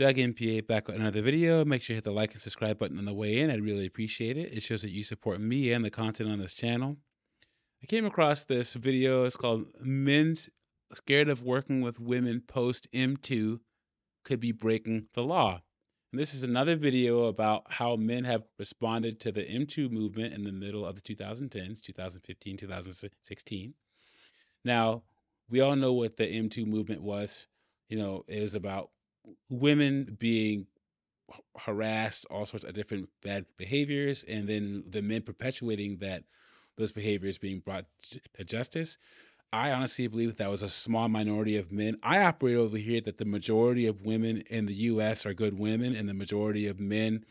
Doug MPA back with another video. Make sure you hit the like and subscribe button on the way in. I'd really appreciate it. It shows that you support me and the content on this channel. I came across this video. It's called Men Scared of Working with Women Post Me Too Could Be Breaking the Law. And this is another video about how men have responded to the Me Too movement in the middle of the 2010s, 2015, 2016. Now, we all know what the Me Too movement was. You know, it was about women being harassed, all sorts of different bad behaviors, and then the men perpetuating that those behaviors being brought to justice. I honestly believe that was a small minority of men. I operate over here that the majority of women in the U.S. are good women, and the majority of men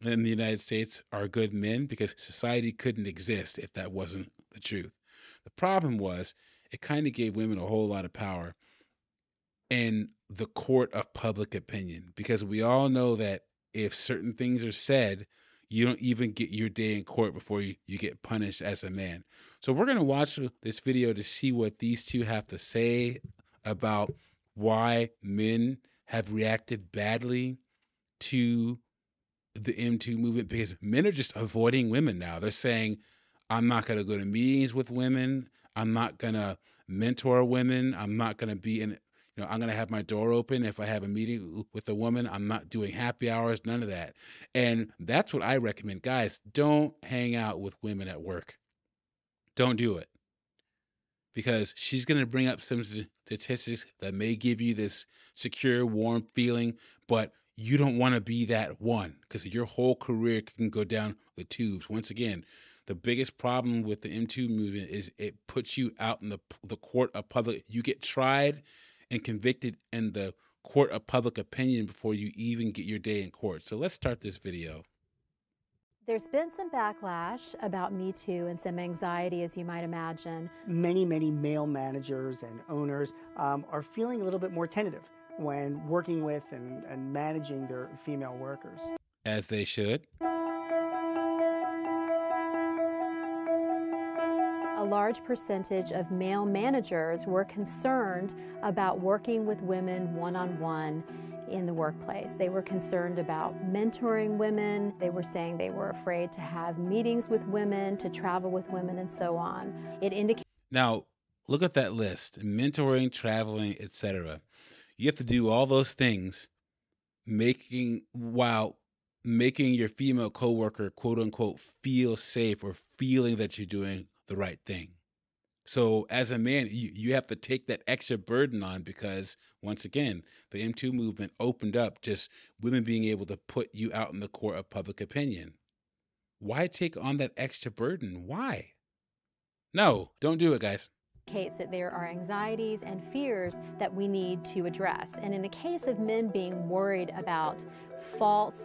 in the United States are good men because society couldn't exist if that wasn't the truth. The problem was it kind of gave women a whole lot of power in the court of public opinion because we all know that if certain things are said, you don't even get your day in court before you, you get punished as a man. So we're going to watch this video to see what these two have to say about why men have reacted badly to the Me Too movement because men are just avoiding women now. They're saying, I'm not going to go to meetings with women. I'm not going to mentor women. I'm not going to be in you know, I'm going to have my door open if I have a meeting with a woman. I'm not doing happy hours, none of that. And that's what I recommend. Guys, don't hang out with women at work. Don't do it. Because she's going to bring up some statistics that may give you this secure, warm feeling, but you don't want to be that one because your whole career can go down the tubes. Once again, the biggest problem with the Me Too movement is it puts you out in the the court of public. You get tried and convicted in the court of public opinion before you even get your day in court. So let's start this video. There's been some backlash about Me Too and some anxiety, as you might imagine. Many, many male managers and owners um, are feeling a little bit more tentative when working with and, and managing their female workers. As they should. A large percentage of male managers were concerned about working with women one on one in the workplace. They were concerned about mentoring women. They were saying they were afraid to have meetings with women, to travel with women, and so on. It indicates. Now, look at that list mentoring, traveling, etc. You have to do all those things, making while making your female coworker quote unquote feel safe or feeling that you're doing the right thing. So as a man, you, you have to take that extra burden on because once again, the Me Too movement opened up just women being able to put you out in the court of public opinion. Why take on that extra burden? Why? No, don't do it, guys indicates that there are anxieties and fears that we need to address. And in the case of men being worried about false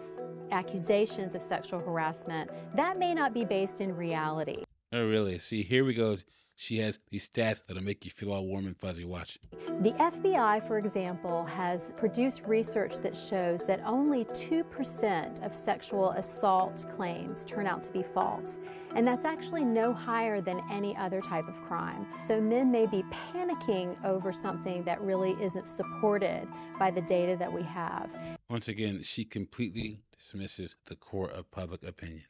accusations of sexual harassment, that may not be based in reality. Oh, really? See, here we go. She has these stats that'll make you feel all warm and fuzzy. Watch. The FBI, for example, has produced research that shows that only 2% of sexual assault claims turn out to be false. And that's actually no higher than any other type of crime. So men may be panicking over something that really isn't supported by the data that we have. Once again, she completely dismisses the court of public opinion.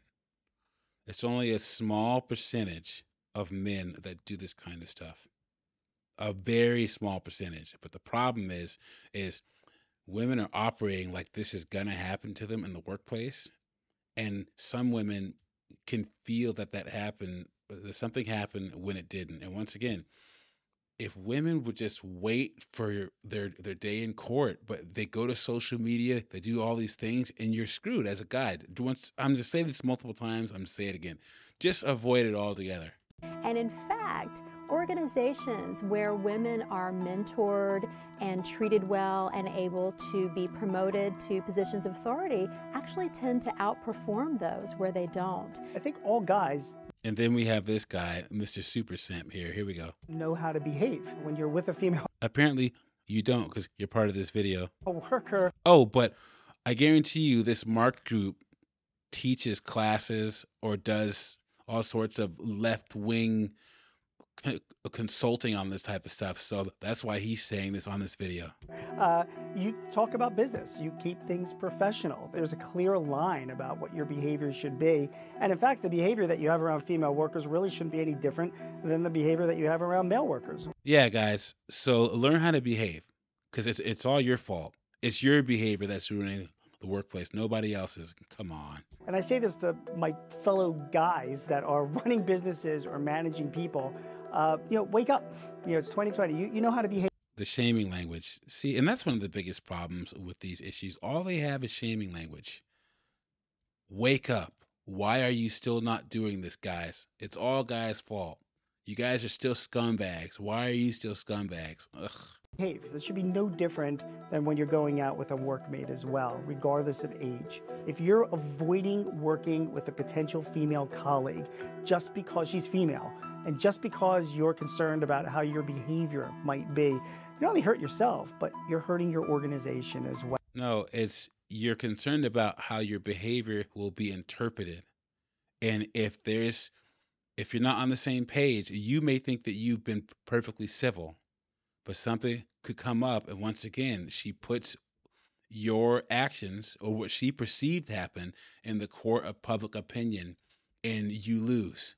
It's only a small percentage of men that do this kind of stuff. A very small percentage. But the problem is, is women are operating like this is gonna happen to them in the workplace, and some women can feel that that happened, that something happened when it didn't. And once again, if women would just wait for their their day in court, but they go to social media, they do all these things, and you're screwed as a guy. Once I'm just saying this multiple times, I'm gonna say it again. Just avoid it altogether. And in fact, organizations where women are mentored and treated well and able to be promoted to positions of authority actually tend to outperform those where they don't. I think all guys and then we have this guy, Mr. Super Simp here. Here we go. Know how to behave when you're with a female. Apparently, you don't because you're part of this video. A worker. Oh, but I guarantee you, this Mark group teaches classes or does all sorts of left wing consulting on this type of stuff. So that's why he's saying this on this video. Uh, you talk about business. You keep things professional. There's a clear line about what your behavior should be. And in fact, the behavior that you have around female workers really shouldn't be any different than the behavior that you have around male workers. Yeah, guys. So learn how to behave because it's, it's all your fault. It's your behavior that's ruining the workplace. Nobody else's. Come on. And I say this to my fellow guys that are running businesses or managing people. Uh, you know, wake up. You know, it's 2020. You, you know how to behave. The shaming language. See, and that's one of the biggest problems with these issues. All they have is shaming language. Wake up. Why are you still not doing this, guys? It's all guys' fault. You guys are still scumbags. Why are you still scumbags? Ugh. Behave. This should be no different than when you're going out with a workmate as well, regardless of age. If you're avoiding working with a potential female colleague just because she's female, and just because you're concerned about how your behavior might be, you not only hurt yourself, but you're hurting your organization as well. No, it's you're concerned about how your behavior will be interpreted. And if there's if you're not on the same page, you may think that you've been perfectly civil, but something could come up. And once again, she puts your actions or what she perceived happened in the court of public opinion, and you lose.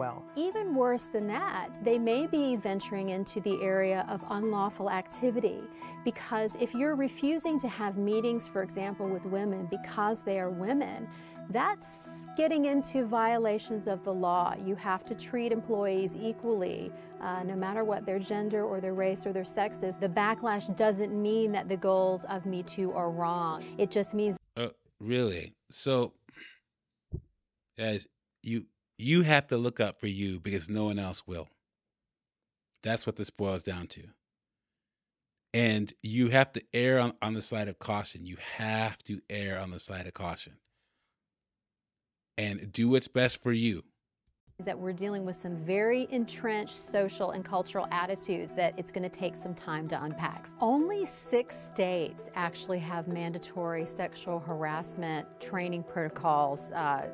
Well, even worse than that, they may be venturing into the area of unlawful activity because if you're refusing to have meetings, for example, with women because they are women, that's getting into violations of the law. You have to treat employees equally, uh, no matter what their gender or their race or their sex is. The backlash doesn't mean that the goals of Me Too are wrong. It just means. Uh, really? So, guys, you you have to look up for you because no one else will. That's what this boils down to. And you have to err on, on the side of caution. You have to err on the side of caution and do what's best for you that we're dealing with some very entrenched social and cultural attitudes that it's going to take some time to unpack. Only six states actually have mandatory sexual harassment training protocols uh,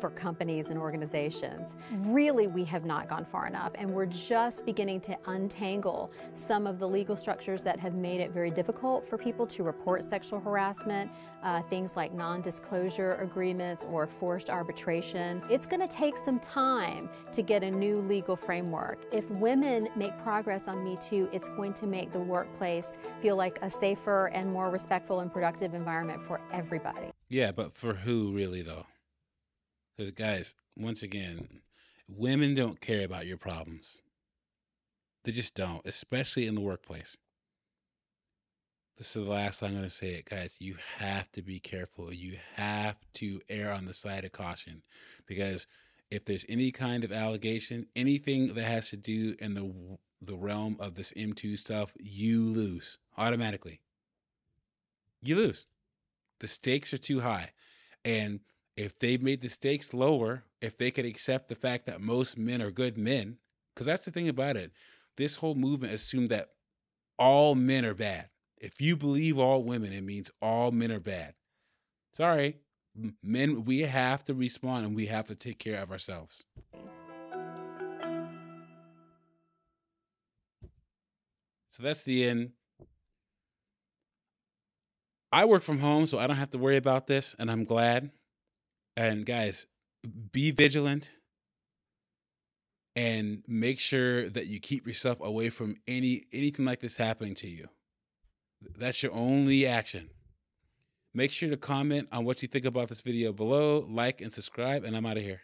for companies and organizations. Really, we have not gone far enough, and we're just beginning to untangle some of the legal structures that have made it very difficult for people to report sexual harassment, uh, things like non disclosure agreements or forced arbitration. It's going to take some time to get a new legal framework. If women make progress on Me Too, it's going to make the workplace feel like a safer and more respectful and productive environment for everybody. Yeah, but for who really, though? Because, guys, once again, women don't care about your problems. They just don't, especially in the workplace. This is the last time I'm going to say it, guys. You have to be careful. You have to err on the side of caution because if there's any kind of allegation, anything that has to do in the the realm of this Me Too stuff, you lose automatically. You lose. The stakes are too high. And if they made the stakes lower, if they could accept the fact that most men are good men, because that's the thing about it. This whole movement assumed that all men are bad. If you believe all women, it means all men are bad. Sorry, men, we have to respond and we have to take care of ourselves. So that's the end. I work from home, so I don't have to worry about this, and I'm glad. And guys, be vigilant and make sure that you keep yourself away from any anything like this happening to you. That's your only action. Make sure to comment on what you think about this video below, like and subscribe, and I'm out of here.